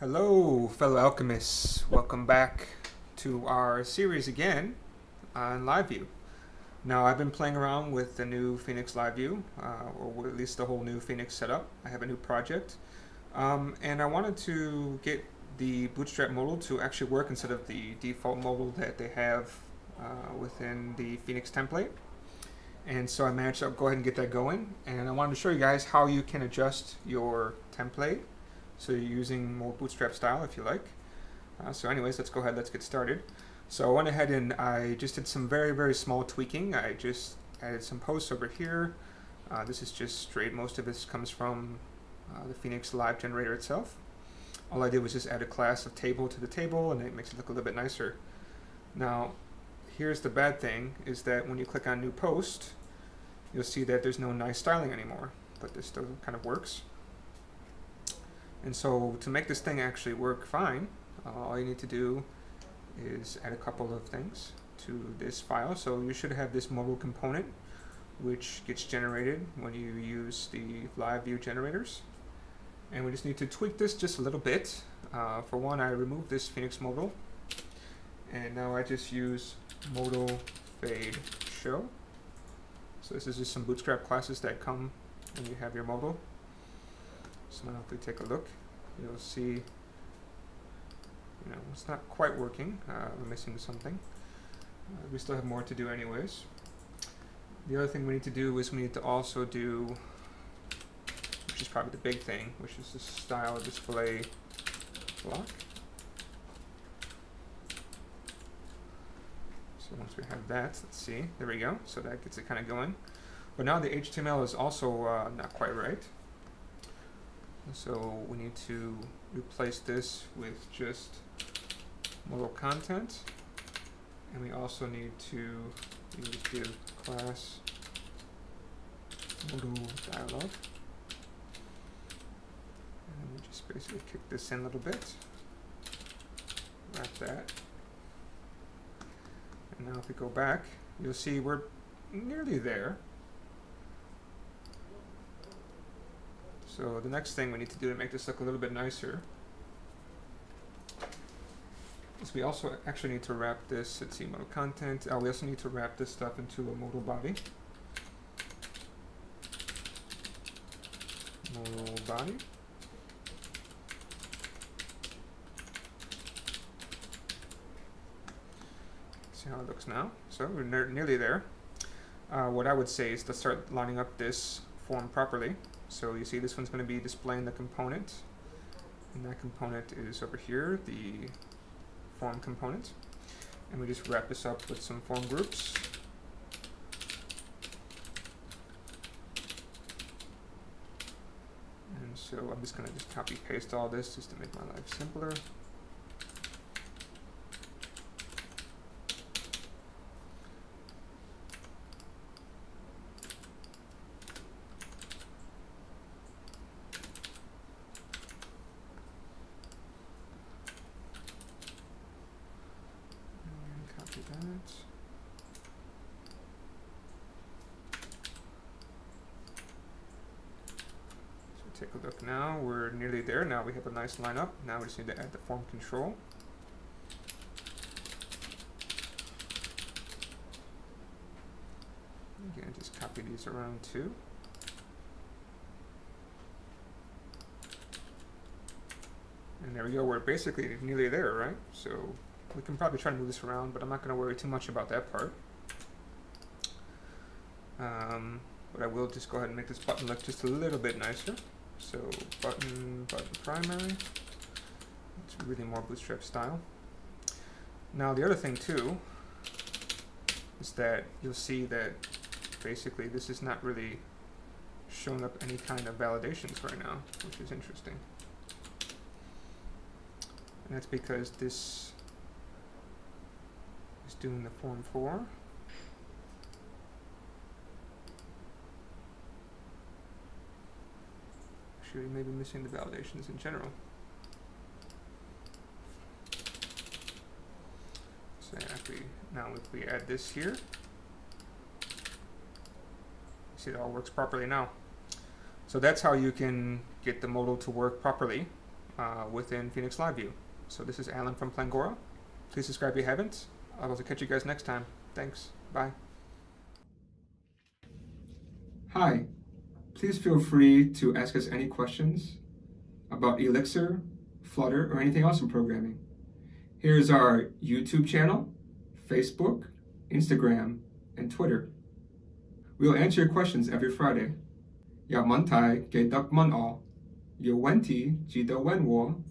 Hello, fellow alchemists. Welcome back to our series again on LiveView. Now, I've been playing around with the new Phoenix LiveView, uh, or at least the whole new Phoenix setup. I have a new project, um, and I wanted to get the Bootstrap modal to actually work instead of the default modal that they have uh, within the Phoenix template. And so I managed to go ahead and get that going, and I wanted to show you guys how you can adjust your template so you're using more bootstrap style if you like. Uh, so anyways, let's go ahead, let's get started. So I went ahead and I just did some very, very small tweaking. I just added some posts over here. Uh, this is just straight. Most of this comes from uh, the Phoenix Live generator itself. All I did was just add a class of table to the table and it makes it look a little bit nicer. Now, here's the bad thing, is that when you click on new post, you'll see that there's no nice styling anymore, but this still kind of works. And so to make this thing actually work fine, uh, all you need to do is add a couple of things to this file. So you should have this modal component which gets generated when you use the live view generators. And we just need to tweak this just a little bit. Uh, for one, I removed this Phoenix modal. And now I just use modal fade show. So this is just some bootstrap classes that come when you have your modal. So now if we take a look, you'll see, you know, it's not quite working. Uh, we're missing something. Uh, we still have more to do anyways. The other thing we need to do is we need to also do, which is probably the big thing, which is the style display block. So once we have that, let's see, there we go. So that gets it kind of going. But now the HTML is also uh, not quite right. So we need to replace this with just modal content. And we also need to the class modal dialog. And we just basically kick this in a little bit. Wrap that. Now if we go back, you'll see we're nearly there. So the next thing we need to do to make this look a little bit nicer is we also actually need to wrap this, let's see, modal content. Uh, we also need to wrap this stuff into a modal body. Modal body. See how it looks now. So we're ne nearly there. Uh, what I would say is to start lining up this form properly. So you see this one's going to be displaying the component. And that component is over here, the form component. And we just wrap this up with some form groups. And so I'm just going to just copy paste all this just to make my life simpler. Take a look now. We're nearly there. Now we have a nice lineup. Now we just need to add the form control. Again, just copy these around too. And there we go. We're basically nearly there, right? So we can probably try to move this around, but I'm not going to worry too much about that part. Um, but I will just go ahead and make this button look just a little bit nicer. So button, button primary. It's really more bootstrap style. Now the other thing too is that you'll see that basically this is not really showing up any kind of validations right now, which is interesting. And that's because this is doing the form for. actually maybe missing the validations in general. So if we, now if we add this here, See, it all works properly now. So that's how you can get the modal to work properly uh, within Phoenix Live View. So this is Alan from Plangora. Please subscribe if you haven't. I'll catch you guys next time. Thanks. Bye. Hi. Please feel free to ask us any questions about Elixir, Flutter, or anything else in programming. Here's our YouTube channel, Facebook, Instagram, and Twitter. We'll answer your questions every Friday. Ya ge duck all. Yo ji da wen wo